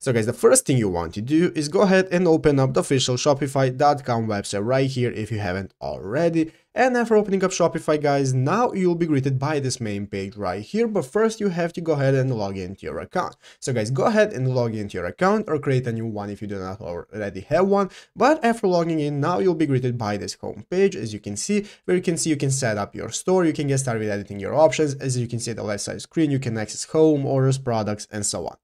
So guys, the first thing you want to do is go ahead and open up the official Shopify.com website right here if you haven't already. And after opening up Shopify guys, now you'll be greeted by this main page right here. But first you have to go ahead and log into your account. So guys, go ahead and log into your account or create a new one if you do not already have one. But after logging in, now you'll be greeted by this home page as you can see, where you can see you can set up your store, you can get started with editing your options. As you can see at the left side screen, you can access home, orders, products, and so on.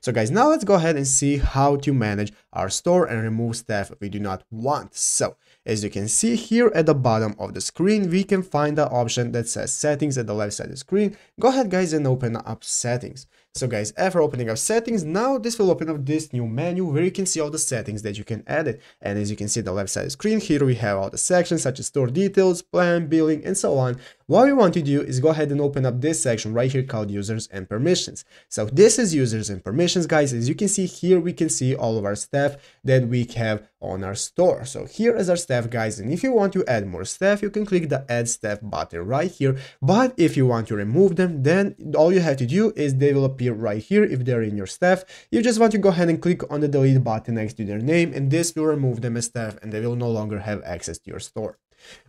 So guys, now let's go ahead and see how to manage our store and remove stuff we do not want. So as you can see here at the bottom of the screen, we can find the option that says settings at the left side of the screen. Go ahead guys and open up settings. So guys, after opening up settings, now this will open up this new menu where you can see all the settings that you can edit. And as you can see the left side screen, here we have all the sections such as store details, plan, billing, and so on. What we want to do is go ahead and open up this section right here called users and permissions. So this is users and permissions, guys. As you can see here, we can see all of our stuff that we have on our store. So here is our staff guys and if you want to add more staff you can click the add staff button right here but if you want to remove them then all you have to do is they will appear right here if they're in your staff. You just want to go ahead and click on the delete button next to their name and this will remove them as staff and they will no longer have access to your store.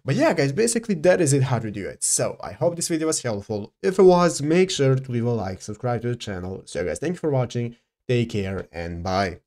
But yeah guys, basically that is it how to do it. So I hope this video was helpful. If it was, make sure to leave a like, subscribe to the channel. So guys, thank you for watching, take care and bye.